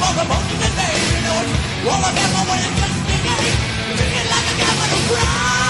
for the most invasion. All of them are just today. drinking like a capital crime.